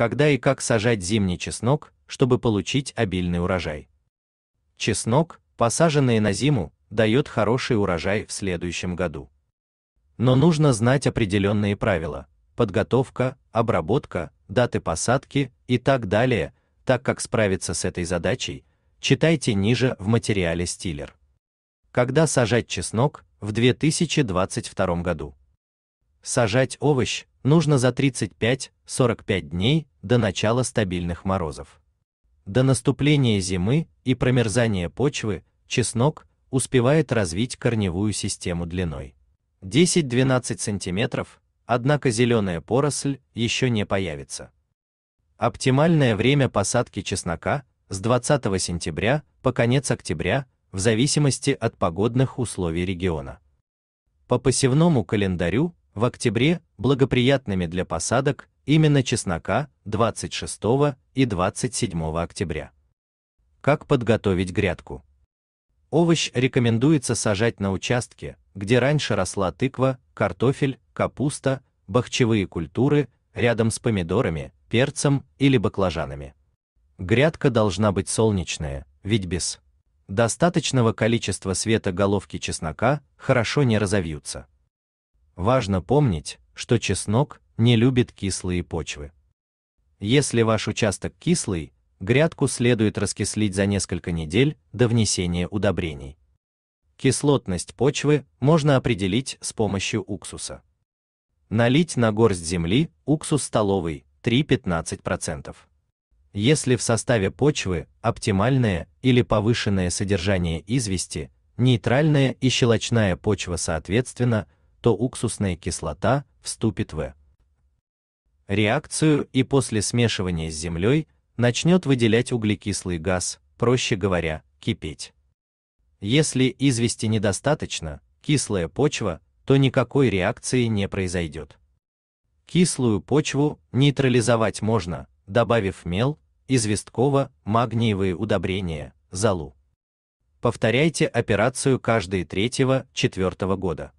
когда и как сажать зимний чеснок, чтобы получить обильный урожай. Чеснок, посаженный на зиму, дает хороший урожай в следующем году. Но нужно знать определенные правила: подготовка, обработка, даты посадки и так далее, так как справиться с этой задачей, читайте ниже в материале Стилер. Когда сажать чеснок в 2022 году? Сажать овощ нужно за 35-45 дней до начала стабильных морозов. До наступления зимы и промерзания почвы чеснок успевает развить корневую систему длиной 10-12 см, однако зеленая поросль еще не появится. Оптимальное время посадки чеснока с 20 сентября по конец октября в зависимости от погодных условий региона. По посевному календарю в октябре благоприятными для посадок именно чеснока 26 и 27 октября. Как подготовить грядку? Овощ рекомендуется сажать на участке, где раньше росла тыква, картофель, капуста, бахчевые культуры, рядом с помидорами, перцем или баклажанами. Грядка должна быть солнечная, ведь без достаточного количества света головки чеснока хорошо не разовьются. Важно помнить, что чеснок не любит кислые почвы. Если ваш участок кислый, грядку следует раскислить за несколько недель до внесения удобрений. Кислотность почвы можно определить с помощью уксуса. Налить на горсть земли уксус столовый 3-15%. Если в составе почвы оптимальное или повышенное содержание извести, нейтральная и щелочная почва соответственно, то уксусная кислота вступит в реакцию и после смешивания с землей начнет выделять углекислый газ, проще говоря, кипеть. Если извести недостаточно, кислая почва, то никакой реакции не произойдет. Кислую почву нейтрализовать можно, добавив мел, известково-магниевые удобрения, золу. Повторяйте операцию каждые третьего-четвертого года.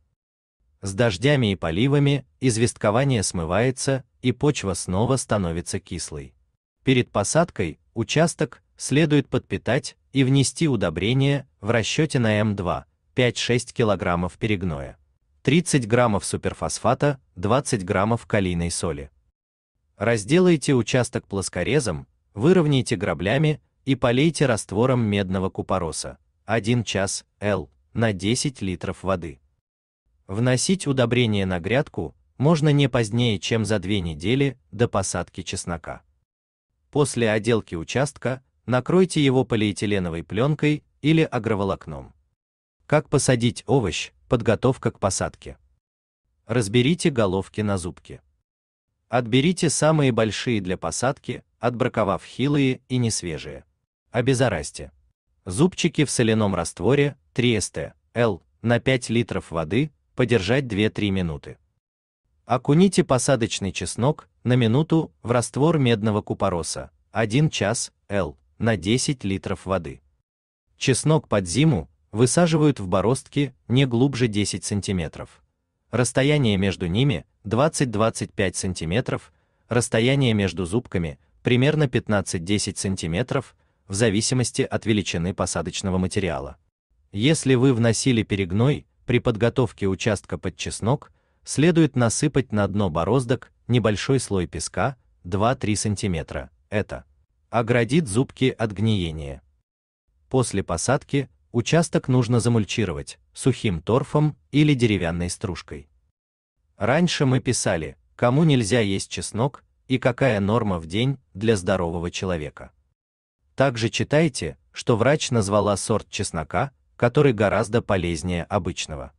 С дождями и поливами известкование смывается, и почва снова становится кислой. Перед посадкой участок следует подпитать и внести удобрения в расчете на М2 5-6 кг перегноя, 30 граммов суперфосфата, 20 граммов калийной соли. Разделайте участок плоскорезом, выровняйте граблями и полейте раствором медного купороса 1 час Л на 10 литров воды. Вносить удобрения на грядку можно не позднее, чем за две недели до посадки чеснока. После отделки участка накройте его полиэтиленовой пленкой или агроволокном. Как посадить овощ? Подготовка к посадке. Разберите головки на зубки. Отберите самые большие для посадки, отбраковав хилые и несвежие. Обеззаразьте. Зубчики в соляном растворе 3 ст. Л на 5 литров воды подержать 2-3 минуты. Окуните посадочный чеснок на минуту в раствор медного купороса 1 час Л на 10 литров воды. Чеснок под зиму высаживают в бороздки не глубже 10 см. Расстояние между ними 20-25 см, расстояние между зубками примерно 15-10 см в зависимости от величины посадочного материала. Если вы вносили перегной при подготовке участка под чеснок, следует насыпать на дно бороздок небольшой слой песка 2-3 см. Это оградит зубки от гниения. После посадки участок нужно замульчировать сухим торфом или деревянной стружкой. Раньше мы писали, кому нельзя есть чеснок и какая норма в день для здорового человека. Также читайте, что врач назвала сорт чеснока, который гораздо полезнее обычного.